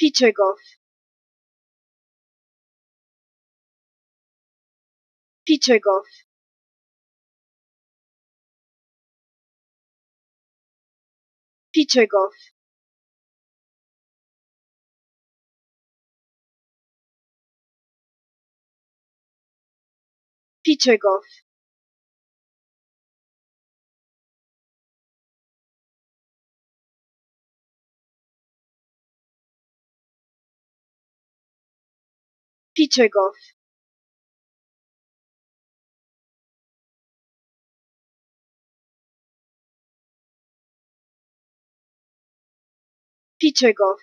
Pitegow Pitegow Pitegow Pitegow Pitegow Pitegow